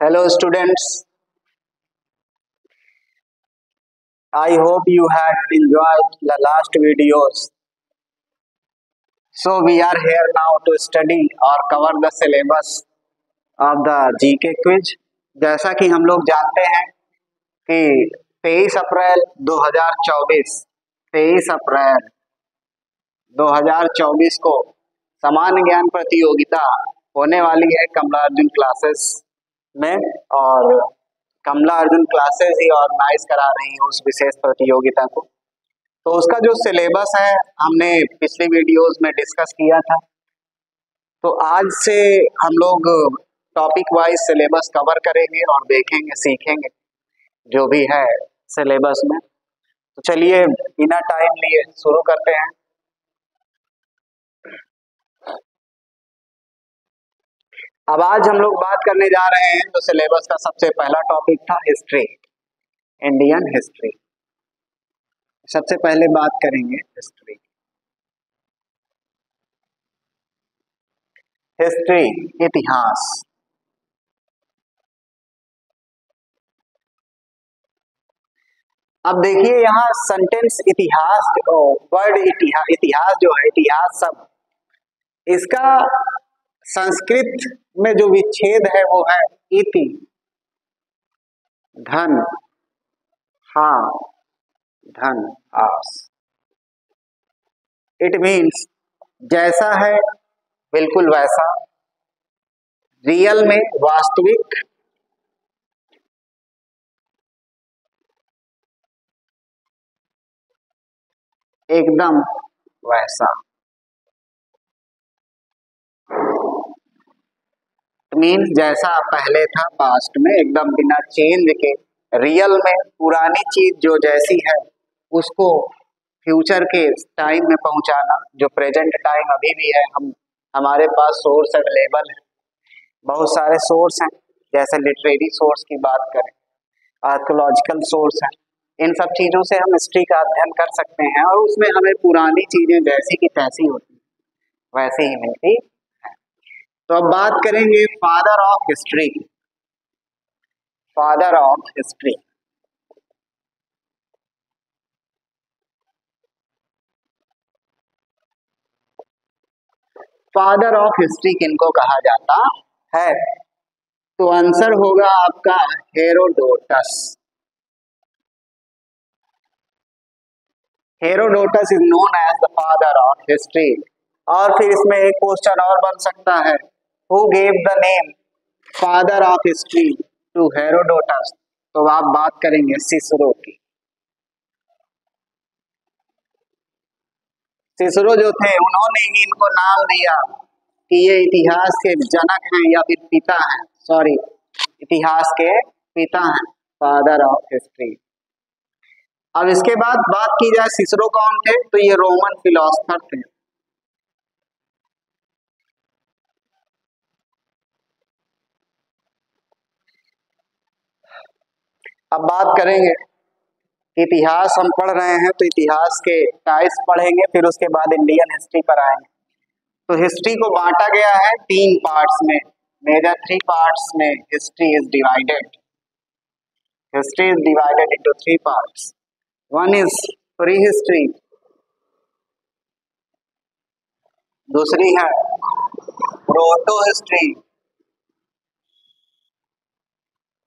Hello students. I hope you had enjoyed the last videos. So we are here now to study or cover the syllabus of the GK quiz. जैसा कि हम लोग जानते हैं कि 23 अप्रैल 2024 23 अप्रैल 2024 को सामान्य ज्ञान प्रतियोगिता होने वाली है कमला अर्जुन क्लासेस में और कमला अर्जुन क्लासेस ही ऑर्गेनाइज करा रही है उस विशेष प्रतियोगिता को। तो उसका जो सिलेबस है, हमने पिछली वीडियोस में डिस्कस किया था। तो आज से हम लोग टॉपिक वाइज सिलेबस कवर करेंगे और देखेंगे, सीखेंगे, जो भी है सिलेबस में। तो चलिए, बिना टाइम लिए शुरू करते हैं। अब आज हम लोग बात करने जा रहे हैं तो सिलेबस का सबसे पहला टॉपिक था हिस्ट्री इंडियन हिस्ट्री सबसे पहले बात करेंगे हिस्ट्री हिस्ट्री इतिहास. अब देखिए यहाँ सेंटेंस इतिहास वर्ड इतिहास इतिहास जो है, इतिहास सब, इसका संस्कृत में जो विच्छेद है वो है इति। धन। हा। धन। आस। इट मीन्स जैसा है, बिल्कुल वैसा। रियल में वास्तविक। एकदम वैसा। मीन्स जैसा पहले था पास्ट में, एकदम बिना चेंज के रियल में, पुरानी चीज़ जो जैसी है, उसको फ्यूचर के टाइम में पहुंचाना, जो प्रेजेंट टाइम अभी भी है, हम, हमारे पास सोर्स अवेलेबल है। बहुत सारे सोर्स हैं, जैसे लिटरेरी सोर्स की बात करें आर्कोलॉजिकल सोर्स है। इन सब चीज़ों से हम हिस्ट्री का अध्ययन कर सकते हैं और उसमें हमें पुरानी चीज़ें जैसी की तैसी होती वैसे ही मिलती तो अब बात करेंगे father of history father of history father of history किनको कहा जाता है? तो आंसर होगा आपका Herodotus Herodotus is known as the father of history और फिर इसमें एक क्वेश्चन और बन सकता है। Who gave the name father of history to Herodotus तो आप बात करेंगे सिसरो की। सिसरो जो थे, उन्होंने ही इनको नाम दिया कि ये इतिहास के जनक हैं या फिर पिता हैं। सॉरी इतिहास के पिता हैं फादर ऑफ़ हिस्ट्री अब इसके बाद बात की जाए सिसरो कौन थे? तो ये रोमन फिलोसफर थे। अब बात करेंगे इतिहास हम पढ़ रहे हैं तो इतिहास के टाइप्स पढ़ेंगे, फिर उसके बाद इंडियन हिस्ट्री पर आएँगे। तो हिस्ट्री को बांटा गया है तीन पार्ट्स में। मेजर थ्री पार्ट्स में history is divided history is divided into three parts one is prehistory दूसरी है protohistory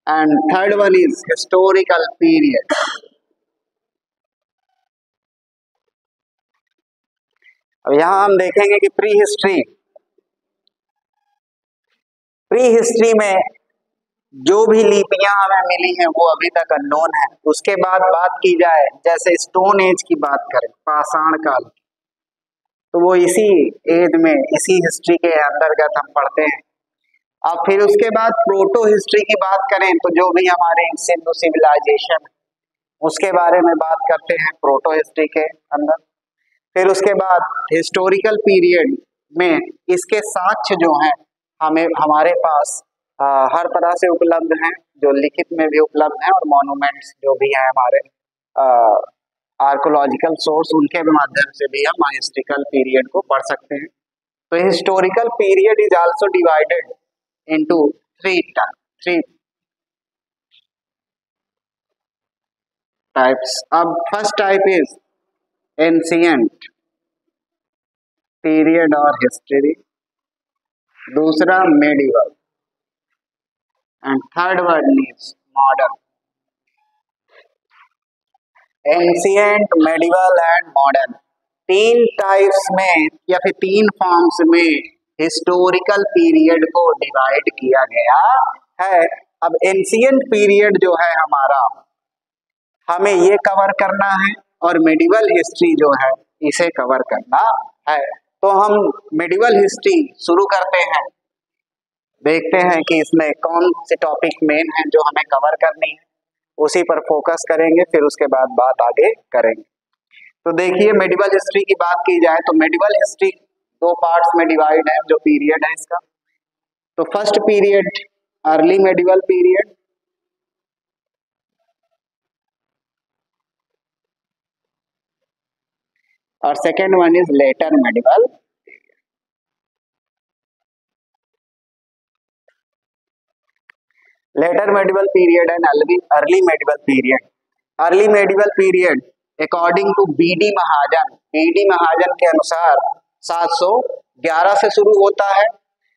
and third one is historical period. अब यहाँ हम देखेंगे कि प्री हिस्ट्री प्री हिस्ट्री में जो भी लिपियाँ हमें मिली हैं, वो अभी तक अननोन है। उसके बाद बात की जाए, जैसे स्टोन एज की बात करें, पाषाण काल तो वो इसी एज में, इसी हिस्ट्री के अंतर्गत हम पढ़ते हैं। अब फिर उसके बाद प्रोटो हिस्ट्री की बात करें तो जो भी हमारे सिंधु सिविलाइजेशन उसके बारे में बात करते हैं प्रोटो हिस्ट्री के अंदर। फिर उसके बाद हिस्टोरिकल पीरियड में इसके साक्ष्य जो हैं हमें हमारे पास आ, हर तरह से उपलब्ध हैं जो लिखित में भी उपलब्ध हैं और मॉन्यूमेंट्स जो भी हैं हमारे आर्कोलॉजिकल सोर्स उनके माध्यम से भी हम हिस्ट्रिकल पीरियड को पढ़ सकते हैं। तो historical period is also divided into three, three types. अब first type is ancient period or history. दूसरा medieval and third one is modern. Ancient medieval and modern तीन टाइप्स में या फिर तीन फॉर्म्स में हिस्टोरिकल पीरियड को डिवाइड किया गया है। अब एंशियंट पीरियड जो है हमारा, हमें ये कवर करना है और मेडिवल हिस्ट्री जो है, इसे कवर करना है। तो हम मेडिवल हिस्ट्री शुरू करते हैं। देखते हैं कि इसमें कौन से टॉपिक मेन हैं जो हमें कवर करनी है। उसी पर फोकस करेंगे, फिर उसके बाद बात आगे करेंगे। तो देखिए, मेडिवल हिस्ट्री की बात की जाए तो मेडिवल हिस्ट्री दो पार्ट्स में डिवाइड है, जो पीरियड है इसका। तो first period early medieval period और second one is later medieval later medieval period and early medieval period early medieval period according to B D Mahajan B D Mahajan के अनुसार 711 से शुरू होता है।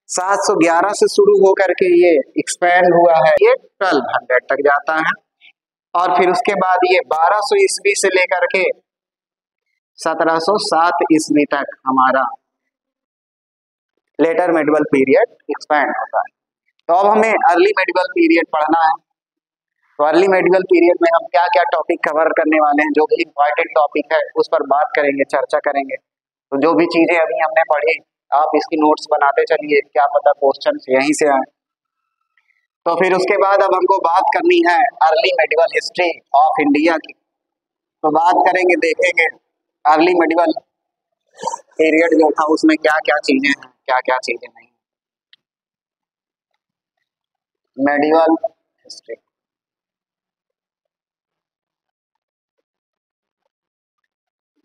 711 से शुरू होकर के ये एक्सपेंड हुआ है। ये 1200 तक जाता है। और फिर उसके बाद ये 1200 ईस्वी से लेकर के 1707 ईस्वी तक हमारा लेटर मेडिवल पीरियड एक्सपेंड होता है। तो अब हमें अर्ली मेडिवल पीरियड पढ़ना है। तो अर्ली मेडिकल पीरियड में हम क्या क्या टॉपिक कवर करने वाले हैं, जो भी इम्पोर्टेंट टॉपिक है, उस पर बात करेंगे, चर्चा करेंगे। तो जो भी चीज़ें अभी हमने पढ़ी, आप इसकी नोट्स बनाते चलिए क्या पता क्वेश्चन यहीं से आए। तो फिर उसके बाद अब हमको बात करनी है early medical history of India की। तो बात करेंगे, देखेंगे अर्ली मेडिकल पीरियड जो था, उसमें क्या क्या चीज़ें हैं क्या क्या चीज़ें नहीं मेडिवल हिस्ट्री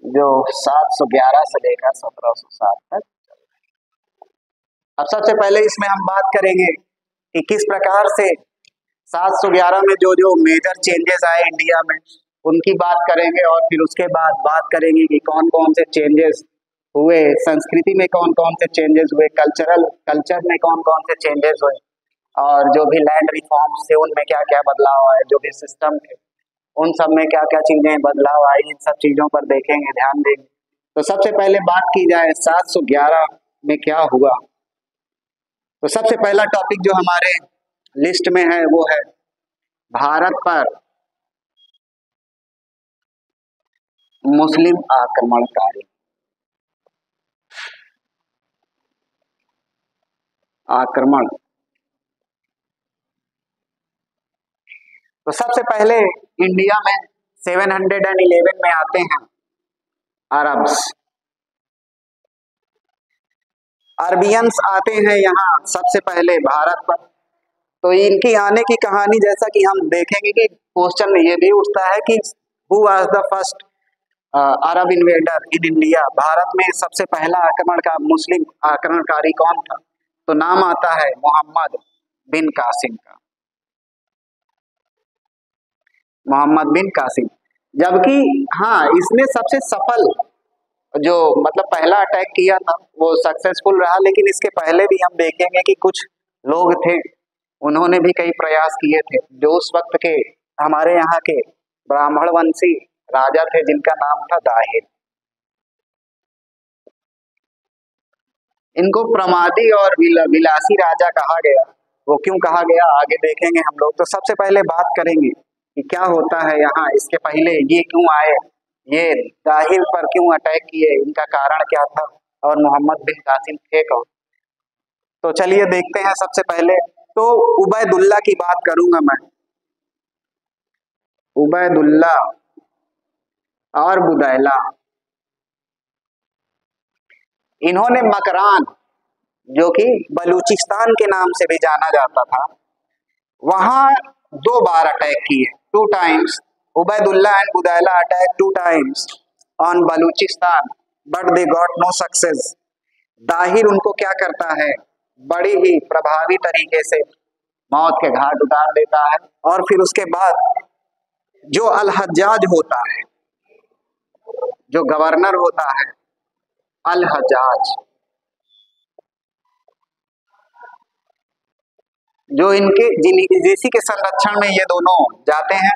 जो 711 से लेकर 1707 तक। अब सबसे पहले इसमें हम बात करेंगे कि किस प्रकार से 711 में जो जो मेजर चेंजेस आए इंडिया में, उनकी बात करेंगे और फिर उसके बाद बात करेंगे कि कौन कौन से चेंजेस हुए, संस्कृति में कौन कौन से चेंजेस हुए कल्चरल कल्चर में कौन कौन से चेंजेस हुए, और जो भी लैंड रिफॉर्म्स थे, उनमें क्या क्या बदलाव आए, जो भी सिस्टम थे। उन सब में क्या क्या चीज़ें बदलाव आई, इन सब चीज़ों पर देखेंगे, ध्यान देंगे। तो सबसे पहले बात की जाए 711 में क्या हुआ? तो सबसे पहला टॉपिक जो हमारे लिस्ट में है, वो है भारत पर मुस्लिम आक्रमणकारी। आक्रमण। तो सबसे पहले इंडिया में 711 में आते हैं अरब्स अरबियंस आते हैं यहाँ सबसे पहले भारत पर। तो इनकी आने की कहानी जैसा कि हम देखेंगे कि क्वेश्चन ये भी उठता है कि who was the first Arab invader in India Bharat में सबसे पहला आक्रमण का मुस्लिम आक्रमणकारी कौन था? तो नाम आता है मोहम्मद बिन कासिम का। मोहम्मद बिन कासिम। जबकि हाँ इसने सबसे सफल जो मतलब पहला अटैक किया था, वो सक्सेसफुल रहा, लेकिन इसके पहले भी हम देखेंगे कि कुछ लोग थे, उन्होंने भी कई प्रयास किए थे। जो उस वक्त के हमारे यहाँ के ब्राह्मण वंशी राजा थे, जिनका नाम था दाहिर इनको प्रमादी और विलासी राजा कहा गया। वो क्यों कहा गया, आगे देखेंगे हम लोग। तो सबसे पहले बात करेंगे कि क्या होता है यहाँ? इसके पहले ये क्यों आए? ये दाहिर पर क्यों अटैक किए? इनका कारण क्या था? और मोहम्मद बिन कासिम थे कौन? तो चलिए देखते हैं सबसे पहले। तो उबैदुल्ला की बात करूँगा मैं। उबैदुल्ला और बुदैला। इन्होंने मकरान, जो कि बलूचिस्तान के नाम से भी जाना जाता था, वहाँ दो बार अटैक किए two times Ubaidullah and Budail attack two times on Balochistan but they got no success Dahir उनको क्या करता है? बड़ी ही प्रभावी तरीके से मौत के घाट उतार देता है और फिर उसके बाद जो अलहजाज होता है, जो गवर्नर होता है अलहजाज जो इनके जिसी के संरक्षण में ये दोनों जाते हैं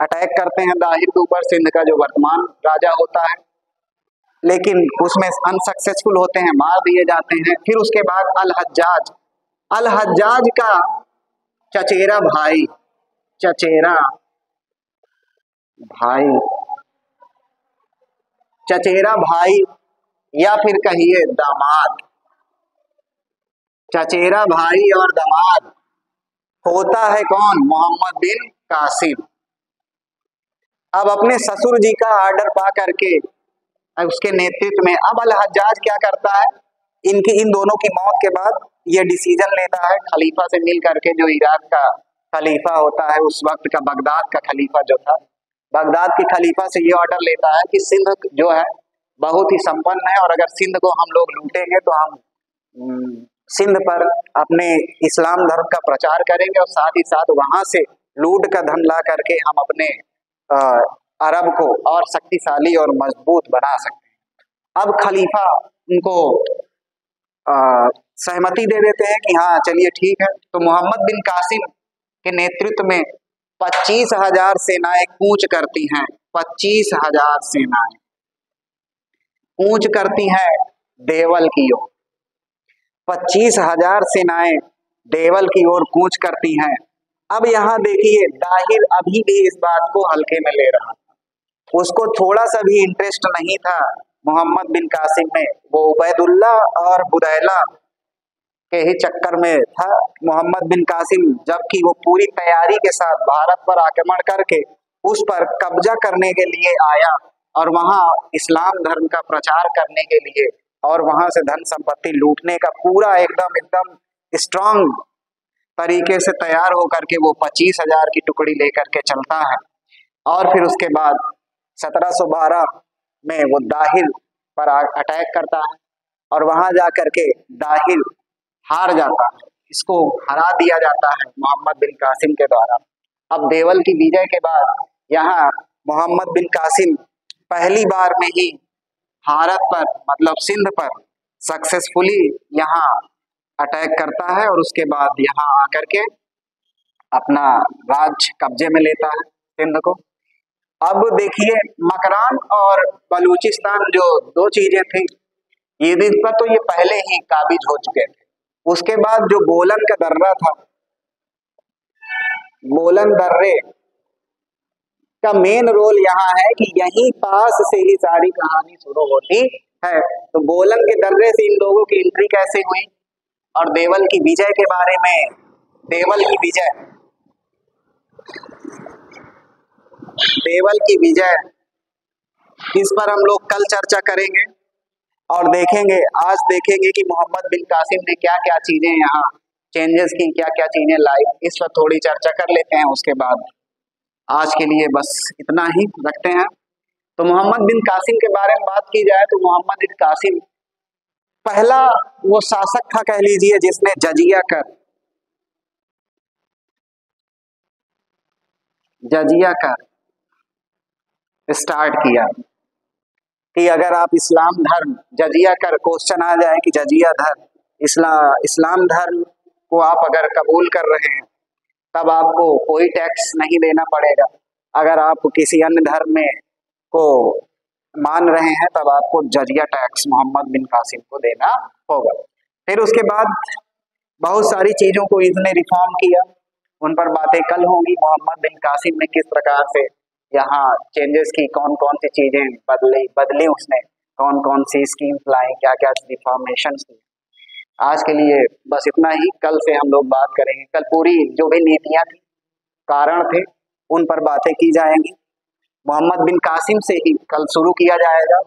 अटैक करते हैं दाहिर के ऊपर, सिंध का जो वर्तमान राजा होता है। लेकिन उसमें अनसक्सेसफुल होते हैं, मार दिए जाते हैं। फिर उसके बाद अल हज्जाज अल हज्जाज का चचेरा भाई चचेरा भाई चचेरा भाई, या फिर कहिए दामाद। चचेरा भाई और दामाद। होता है कौन? मोहम्मद बिन कासिम। अब अपने ससुर जी का आर्डर पा करके उसके नेतृत्व में अब अल हज्जाज क्या करता है? इनकी इन दोनों की मौत के बाद ये डिसीज़न लेता है खलीफा से मिल करके जो इराक का खलीफा होता है उस वक्त का बगदाद का खलीफा जो था बगदाद के खलीफा से ये ऑर्डर लेता है कि सिंध जो है बहुत ही संपन्न है और अगर सिंध को हम लोग लूटेंगे तो हम हम्म, सिंध पर अपने इस्लाम धर्म का प्रचार करेंगे और साथ ही साथ वहाँ से लूट का धन ला करके हम अपने आ, अरब को और शक्तिशाली और मज़बूत बना सकते हैं। अब खलीफा उनको सहमति दे देते हैं कि हाँ चलिए ठीक है। तो मोहम्मद बिन कासिम के नेतृत्व में पच्चीस हज़ार सेनाएँ कूच करती हैं। पच्चीस हज़ार सेनाएँ कूच करती हैं देवल की ओर। पच्चीस हज़ार सेनाएँ देवल की ओर कूच करती हैं। अब यहाँ देखिए दाहिर अभी भी इस बात को हल्के में ले रहा। था उसको थोड़ा सा भी इंटरेस्ट नहीं था मोहम्मद बिन कासिम में। वो उबैदुल्ला और बुदैला के ही चक्कर में था मोहम्मद बिन कासिम, जबकि वो पूरी तैयारी के साथ भारत पर आक्रमण करके उस पर कब्जा करने के लिए आया और वहाँ इस्लाम धर्म का प्रचार करने के लिए और वहाँ से धन संपत्ति लूटने का पूरा एकदम एकदम स्ट्रांग तरीके से तैयार होकर के वो पच्चीस हज़ार की टुकड़ी लेकर के चलता है। और फिर उसके बाद 1712 में वो दाहिल पर अटैक करता है और वहाँ जा करके दाहिल हार जाता है। इसको हरा दिया जाता है मोहम्मद बिन कासिम के द्वारा। अब देवल की विजय के बाद यहाँ मोहम्मद बिन कासिम पहली बार में ही भारत पर मतलब सिंध पर सक्सेसफुली यहाँ अटैक करता है और उसके बाद यहाँ आकर के अपना राज्य कब्जे में लेता है सिंध को। अब देखिए मकरान और बलूचिस्तान जो दो चीज़ें थी, ये दिन पर तो ये पहले ही काबिज हो चुके थे। उसके बाद जो बोलन का दर्रा था, बोलन दर्रे का मेन रोल यहाँ है कि यहीं पास से ही सारी कहानी शुरू होती है। तो बोलन के दर्रे से इन लोगों की एंट्री कैसे हुई और देवल की विजय के बारे में, देवल की विजय। देवल की विजय, इस पर हम लोग कल चर्चा करेंगे और देखेंगे, आज देखेंगे कि मोहम्मद बिन कासिम ने क्या क्या चीज़ें यहाँ चेंजेस की क्या क्या चीज़ें लाई इस पर थोड़ी चर्चा कर लेते हैं उसके बाद। आज के लिए बस इतना ही रखते हैं। तो मोहम्मद बिन कासिम के बारे में बात की जाए तो मोहम्मद बिन कासिम पहला वो शासक था कह लीजिए जिसने जजिया कर जजिया कर स्टार्ट किया कि अगर आप इस्लाम धर्म, जजिया कर क्वेश्चन आ जाए कि जजिया धर्म इस्लाम इस्लाम धर्म को आप अगर कबूल कर रहे हैं तब आपको कोई टैक्स नहीं देना पड़ेगा। अगर आप किसी अन्य धर्म में को मान रहे हैं, तब आपको जजिया टैक्स मोहम्मद बिन कासिम को देना होगा। फिर उसके बाद बहुत सारी चीज़ों को इसने रिफॉर्म किया। उन पर बातें कल होंगी, मोहम्मद बिन कासिम ने किस प्रकार से यहाँ चेंजेस की कौन कौन सी चीज़ें बदली बदली उसने कौन कौन सी स्कीम्स लाई क्या क्या रिफॉर्मेशन की आज के लिए बस इतना ही। कल से हम लोग बात करेंगे। कल पूरी जो भी नीतियाँ थी, कारण थे, उन पर बातें की जाएँगी। मोहम्मद बिन कासिम से ही कल शुरू किया जाएगा।